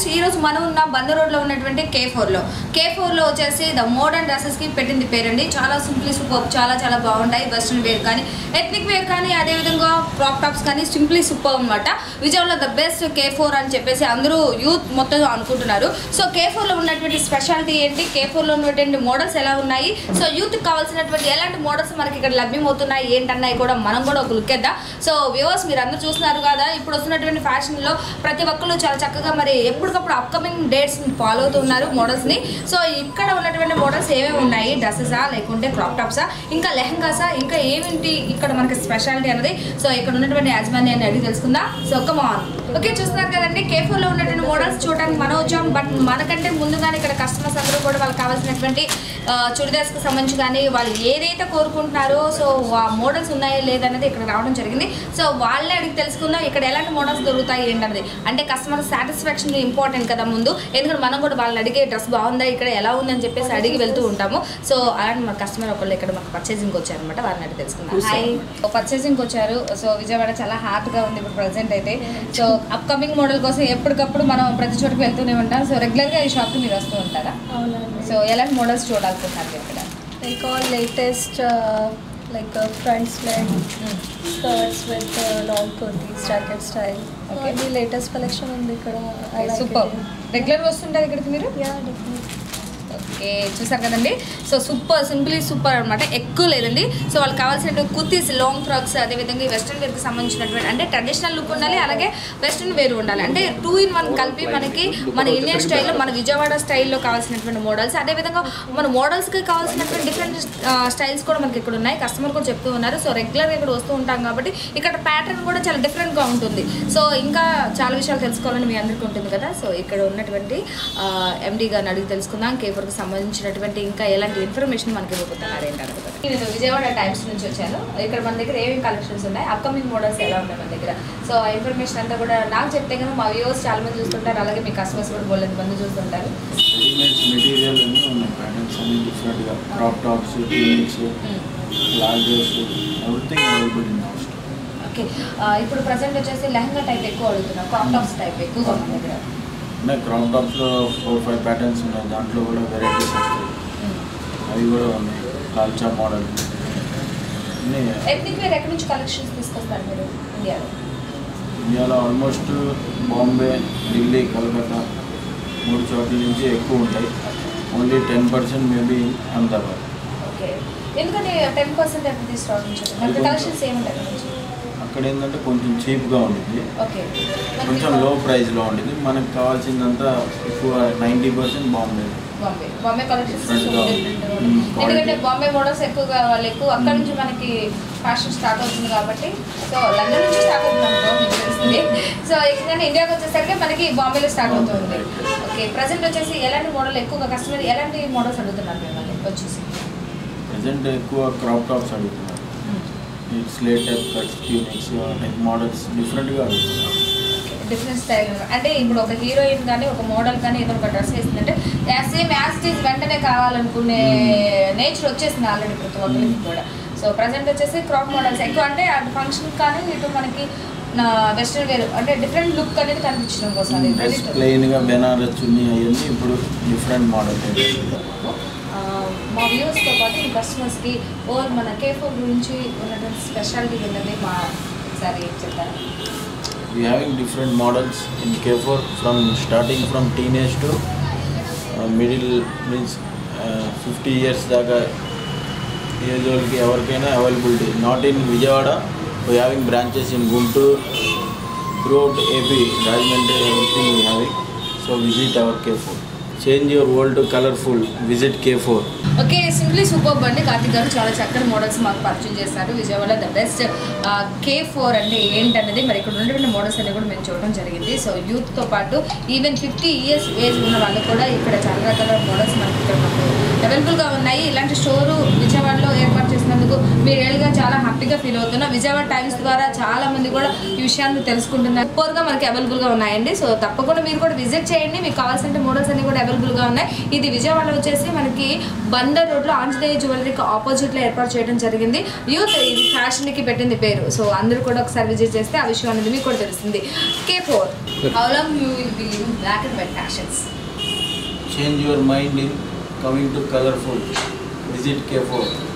Friends ఈరోజు మనం ఉన్న బంద రోడ్లో ఉన్నటువంటి కే ఫోర్లో. కే ఫోర్లో వచ్చేసి ద మోడర్న్ డ్రెస్సెస్కి పెట్టింది పేరండి. చాలా సింప్లీ సూపర్ చాలా చాలా బాగుంటాయి. వెస్ట్రన్ వేర్ కానీ ఎథ్నిక్ వేర్ కానీ అదేవిధంగా క్రాప్ టాప్స్ కానీ సింప్లీ సూపర్ అనమాట విజయవాడలో ద బెస్ట్ కే ఫోర్ అని చెప్పేసి అందరూ యూత్ మొత్తం అనుకుంటున్నారు. సో కే ఫోర్లో ఉన్నటువంటి స్పెషాలిటీ ఏంటి? కే ఫోర్లో ఉన్నటువంటి మోడల్స్ ఎలా ఉన్నాయి? సో యూత్ కావాల్సినటువంటి ఎలాంటి మోడల్స్ మనకి ఇక్కడ లభ్యమవుతున్నాయి? ఏంటన్నాయి కూడా మనం కూడా ఒక లుక్ సో వ్యూవర్స్ మీరు అందరూ చూస్తున్నారు కదా ఇప్పుడు వస్తున్నటువంటి ఫ్యాషన్లో ప్రతి ఒక్కరు చాలా చక్కగా మరి ఎప్పుడు ఎప్పటికప్పుడు అప్కమింగ్ డేట్స్ ఫాలో అవుతున్నారు మోడల్స్ని. సో ఇక్కడ ఉన్నటువంటి మోడల్స్ ఏమేమి ఉన్నాయి? డ్రెస్సెసా లేకుంటే క్రాప్ టాప్సా ఇంకా లెహంగాసా ఇంకా ఏమిటి ఇక్కడ మనకి స్పెషాలిటీ అనేది సో ఇక్కడ ఉన్నటువంటి యాజమాన్యాన్ని అడిగి తెలుసుకుందాం? సో ఒక మాన్ ఓకే చూస్తున్నారు కదండి. కేఫోర్లో ఉన్నటువంటి మోడల్స్ చూడడానికి మనం వచ్చాం బట్ మనకంటే ముందుగానే ఇక్కడ కస్టమర్స్ అందరూ కూడా వాళ్ళకి కావాల్సినటువంటి చుడిదార్స్కి సంబంధించి కానీ వాళ్ళు ఏదైతే కోరుకుంటున్నారో సో ఆ మోడల్స్ ఉన్నాయో లేదన్నది ఇక్కడ రావడం జరిగింది. సో వాళ్ళే అడిగి తెలుసుకుందాం ఇక్కడ ఎలాంటి మోడల్స్ దొరుకుతాయి ఏంటన్నది. అంటే కస్టమర్ సాటిస్ఫాక్షన్ ఇంపార్టెంట్ కదా ముందు. ఎందుకంటే మనం కూడా వాళ్ళని అడిగే డ్రెస్ బాగుందా ఇక్కడ ఎలా ఉందని చెప్పేసి అడిగి వెళ్తూ ఉంటాము. సో అలాంటి మన కస్టమర్ ఒకళ్ళు ఇక్కడ మాకు పర్చేసింగ్ వచ్చారనమాట వారిని అడిగి తెలుసుకుందాం. హాయ్ పర్చేసింగ్ వచ్చారు. సో విజయవాడ చాలా హాట్గా ఉంది ఇప్పుడు ప్రజెంట్ అయితే. సో అప్కమింగ్ మోడల్ కోసం ఎప్పటికప్పుడు మనం ప్రతి చోటుకి వెళ్తూనే ఉంటాం. సో రెగ్యులర్గా ఈ షాప్కి మీరు వస్తూ ఉంటారా? సో ఎలాంటి మోడల్స్ చూడాలనుకుంటున్నారు ఇక్కడ? Like all latest like front slit skirts with long kurtis jacket style Okay. అన్ని లేటెస్ట్ కలెక్షన్ ఉంది ఇక్కడ. సూపర్ రెగ్యులర్ వస్తుంటారు ఇక్కడికి మీరు? యా డెఫినెట్ ఓకే చూసారు కదండి? సో సూపర్ సింపుల్లీ సూపర్ అనమాట ఎక్కువ లేదండి. సో వాళ్ళకి కావాల్సిన కుర్తీస్ లాంగ్ ఫ్రాక్స్ అదేవిధంగా ఈ వెస్ట్రన్ వేర్కి సంబంధించినటువంటి అంటే ట్రెడిషనల్ లుక్ ఉండాలి అలాగే వెస్ట్రన్ వేర్ ఉండాలి. అంటే టూ ఇన్ వన్ కలిపి మనకి మన ఇండియన్ స్టైల్లో మన విజయవాడ స్టైల్లో కావాల్సినటువంటి మోడల్స్ అదేవిధంగా మన మోడల్స్కి కావాల్సినటువంటి డిఫరెంట్ స్టైల్స్ కూడా మనకి ఇక్కడ ఉన్నాయి. కస్టమర్ కూడా చెప్తూ ఉన్నారు. సో రెగ్యులర్గా ఇక్కడ వస్తూ ఉంటాం కాబట్టి ఇక్కడ ప్యాటర్న్ కూడా చాలా డిఫరెంట్గా ఉంటుంది. సో ఇంకా చాలా విషయాలు తెలుసుకోవాలని మీ అందరికీ ఉంటుంది కదా? సో ఇక్కడ ఉన్నటువంటి ఎండీ గారిని అడిగి తెలుసుకుందాం. కేఫర్కి సంబంధించినటువంటి ఇంకా ఎలాంటి ఇన్ఫర్మేషన్ మనకి ఇవ్వబోతున్నారు ఏంటంటే నేను విజయవాడ టైమ్స్ నుంచి వచ్చాను. ఇక్కడ మన దగ్గర ఏమేమి కలెక్షన్స్ ఉన్నాయి? అప్కమింగ్ మోడల్స్ ఎలా ఉన్నాయి మన దగ్గర? సో ఆ ఇన్ఫర్మేషన్ అంతా కూడా నాకు చెప్తే కనుక మా వ్యూవర్స్ చాలా మంది చూస్తుంటారు. అలాగే మీ కస్టమర్స్ కూడా బోలేదు మంది చూస్తుంటారు. రెడీమేడ్స్ మెటీరియల్ అన్నీ ఉన్నాయి. ప్యాటర్న్స్ అన్ని డిఫరెంట్గా crop tops tunics palazzos everything available in house okay ఇప్పుడు ప్రజెంట్ వచ్చేసి లెహంగా టైప్ ఎక్కువ అడుగుతున్నాం. క్రాప్ టాప్స్ టైప్ ఎక్కువగా మన దగ్గర. అంటే క్రాప్ టాప్స్లో ఫోర్ ఫైవ్ ప్యాటర్న్స్ ఉన్నాయి. దాంట్లో కూడా వెరైటీస్ వస్తాయి. అవి కూడా ఉన్నాయి. లాల్చా మోడల్ ఇండియాలో? ఇండియాలో ఆల్మోస్ట్ బాంబే ఢిల్లీ కలకత్తా మూడు చోట్ల నుంచి ఎక్కువ ఉంటాయి. Only ten percent maybe Ahmedabad okay ఎందుకంటే టెన్ పర్సెంట్ తీసుకురావడం కలెక్షన్స్ ఏముంటాయి అక్కడ ఏంటంటే కొంచెం చీప్గా ఓకే. కొంచెం లో ప్రైస్లో ఉంటుంది మనకు కావాల్సిందంతా ఎక్కువ ninety percent Bombay. Bombay. Bombay collections Different గా ఉంది. Mm, ఎందుకంటే. బాంబే మోడల్స్ ఎక్కువగా వాళ్ళు ఎక్కువ అక్కడ నుంచి మనకి ఫ్యాషన్ స్టార్ట్ అవుతుంది కాబట్టి. సో లండన్ నుంచి స్టార్ట్ అవుతుంది తెలిసింది సో ఎందుకంటే ఇండియాకి వచ్చేసరికి మనకి బాంబేలో స్టార్ట్ అవుతుంది. ఓకే ప్రజెంట్ వచ్చేసి ఎలాంటి మోడల్ ఎక్కువగా కస్టమర్ ఎలాంటి మోడల్స్ అడుగుతున్నారు మిమ్మల్ని? వచ్చేసి. ప్రజెంట్ ఎక్కువ క్రాప్ టాప్స్ అడుగుతున్నారు. Slit type cuts tunics type models డిఫరెంట్గా డిఫరెంట్ స్టైల్ అంటే ఇప్పుడు ఒక హీరోయిన్ కానీ ఒక మోడల్ కానీ ఏదో ఒక డ్రెస్ వేసిందంటే సేమ్ యాస్టీస్ వెంటనే కావాలనుకునే నేచర్ వచ్చేసింది ఆల్రెడీ ప్రతి ఒక్కరికి కూడా. సో ప్రజెంట్ వచ్చేసి క్రాప్ మోడల్స్ ఎక్కువ అంటే అటు ఫంక్షన్ కానీ ఇటు మనకి వెస్ట్రన్ వేర్ అంటే డిఫరెంట్ లుక్ అనేది కనిపించడం కోసం. ప్లెయిన్గా బెనారస్ చున్నీ అవన్నీ ఇప్పుడు డిఫరెంట్ మోడల్ మా వ్యూవర్స్తో పాటు ఈ కస్టమర్స్కి ఓవర్ మన కేఫో గురించి ఉన్నటువంటి స్పెషాలిటీ ఏంటంటే మా ఒకసారి చెప్తారా? We having different models in K four from starting from teenage to middle means fifty years దాకా ఏజ్ వాళ్ళకి ఎవరికైనా availability not in Vijayawada we having branches in Guntur throughout AP Rajahmundry everything we having so visit our K four change your world colourful visit K four okay simply super అండి కార్తిక్ గారు చాలా చక్కటి models మాకు పరిచయం చేశారు. Vijayawada the best K four అంటే ఏంటనేది మరి ఇక్కడ ఉన్నటువంటి మోడల్స్ అన్ని కూడా మేము చూడడం జరిగింది. సో యూత్తో పాటు ఈవెన్ ఫిఫ్టీ ఇయర్స్ ఏజ్ ఉన్న వాళ్ళు కూడా ఇక్కడ చాలా రకాల మోడల్స్ మనకి ఇక్కడ అవైలబుల్గా ఉన్నాయి. ఇలాంటి స్టోరు విజయవాడలో ఏర్పాటు చేసినందుకు మీరు రియల్గా చాలా హ్యాపీగా ఫీల్ అవుతున్నా. విజయవాడ టైమ్స్ ద్వారా చాలా మంది కూడా ఈ విషయాన్ని తెలుసుకుంటున్నారు. సూపర్గా మనకి అవైలబుల్గా ఉన్నాయండి. సో తప్పకుండా మీరు కూడా విజిట్ చేయండి. మీకు కావాల్సిన మోడల్స్ అన్ని కూడా అవైలబుల్గా ఉన్నాయి. ఇది విజయవాడలో వచ్చేసి మనకి బందర్ రోడ్లో ఆంజనేయ జ్యువెలరీకి ఆపోజిట్లో ఏర్పాటు చేయడం జరిగింది. యూత్ ఇది ఫ్యాషన్కి పెట్టింది పేరు. సో అందరూ కూడా ఒకసారి విజిట్ చేస్తే ఆ విషయం అనేది మీకు కూడా తెలుస్తుంది. K four how long you will be black and white fashions Change your mind in coming to colorful. Visit K4.